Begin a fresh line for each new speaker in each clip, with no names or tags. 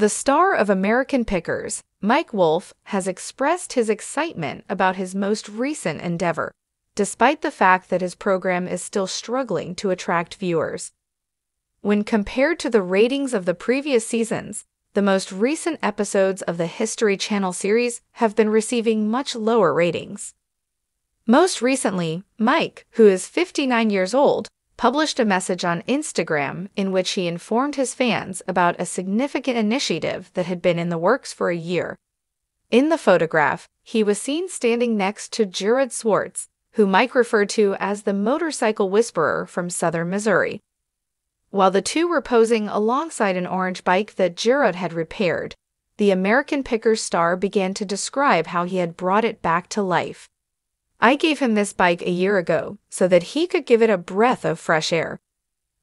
The star of American Pickers, Mike Wolfe, has expressed his excitement about his most recent endeavor, despite the fact that his program is still struggling to attract viewers. When compared to the ratings of the previous seasons, the most recent episodes of the History Channel series have been receiving much lower ratings. Most recently, Mike, who is 59 years old, published a message on Instagram in which he informed his fans about a significant initiative that had been in the works for a year. In the photograph, he was seen standing next to Jared Swartz, who Mike referred to as the motorcycle whisperer from southern Missouri. While the two were posing alongside an orange bike that Jared had repaired, the American Pickers star began to describe how he had brought it back to life. I gave him this bike a year ago so that he could give it a breath of fresh air.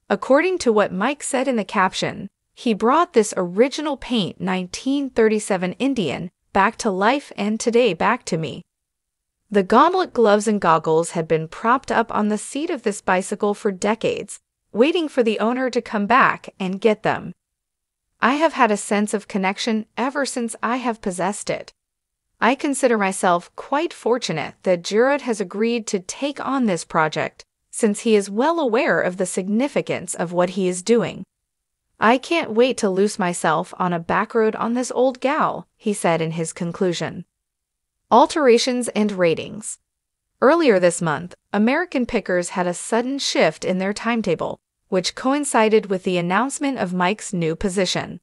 According to what Mike said in the caption, he brought this original paint 1937 Indian back to life and today back to me. The gauntlet gloves and goggles had been propped up on the seat of this bicycle for decades, waiting for the owner to come back and get them. I have had a sense of connection ever since I have possessed it. I consider myself quite fortunate that Jared has agreed to take on this project, since he is well aware of the significance of what he is doing. I can't wait to loose myself on a back road on this old gal, he said in his conclusion. Alterations and ratings. Earlier this month, American Pickers had a sudden shift in their timetable, which coincided with the announcement of Mike's new position.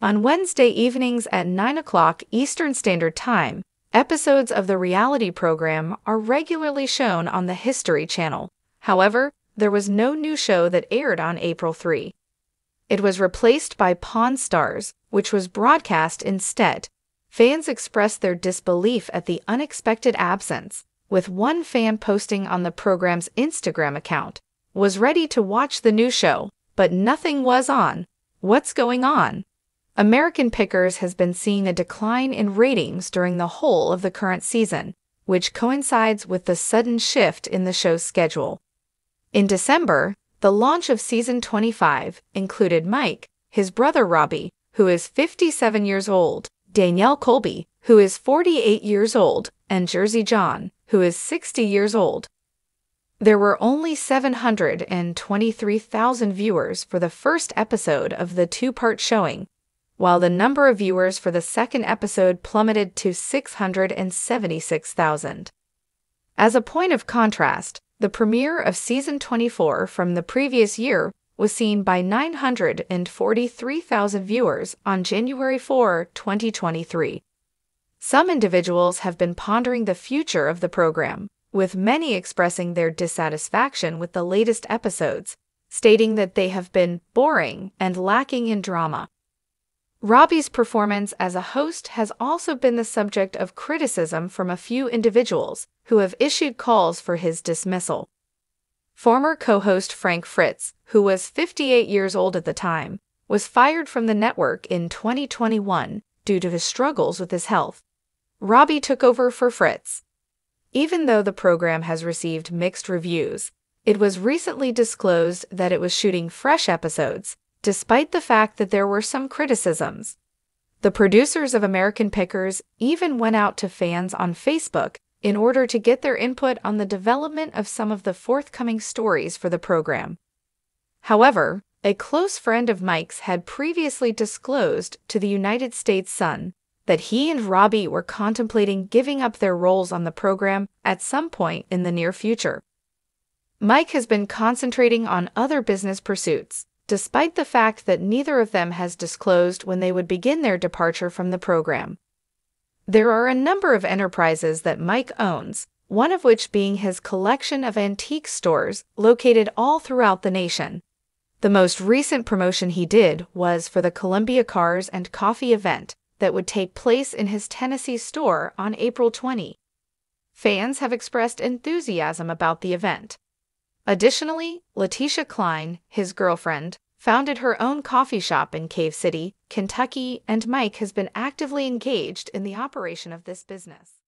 On Wednesday evenings at 9 o'clock Eastern Standard Time, episodes of the reality program are regularly shown on the History Channel. However, there was no new show that aired on April 3. It was replaced by Pawn Stars, which was broadcast instead. Fans expressed their disbelief at the unexpected absence, with one fan posting on the program's Instagram account, was ready to watch the new show, but nothing was on. What's going on? American Pickers has been seeing a decline in ratings during the whole of the current season, which coincides with the sudden shift in the show's schedule. In December, the launch of season 25 included Mike, his brother Robbie, who is 57 years old, Danielle Colby, who is 48 years old, and Jersey John, who is 60 years old. There were only 723,000 viewers for the first episode of the two part showing, while the number of viewers for the second episode plummeted to 676,000. As a point of contrast, the premiere of season 24 from the previous year was seen by 943,000 viewers on January 4, 2023. Some individuals have been pondering the future of the program, with many expressing their dissatisfaction with the latest episodes, stating that they have been boring and lacking in drama. Robbie's performance as a host has also been the subject of criticism from a few individuals who have issued calls for his dismissal. Former co host Frank Fritz, who was 58 years old at the time, was fired from the network in 2021 due to his struggles with his health. Robbie took over for Fritz. Even though the program has received mixed reviews, it was recently disclosed that it was shooting fresh episodes, despite the fact that there were some criticisms. The producers of American Pickers even went out to fans on Facebook in order to get their input on the development of some of the forthcoming stories for the program. However, a close friend of Mike's had previously disclosed to the United States Sun that he and Robbie were contemplating giving up their roles on the program at some point in the near future. Mike has been concentrating on other business pursuits, despite the fact that neither of them has disclosed when they would begin their departure from the program. There are a number of enterprises that Mike owns, one of which being his collection of antique stores located all throughout the nation. The most recent promotion he did was for the Columbia Cars and Coffee event that would take place in his Tennessee store on April 20. Fans have expressed enthusiasm about the event. Additionally, Leticia Cline, his girlfriend, founded her own coffee shop in Cave City, Kentucky, and Mike has been actively engaged in the operation of this business.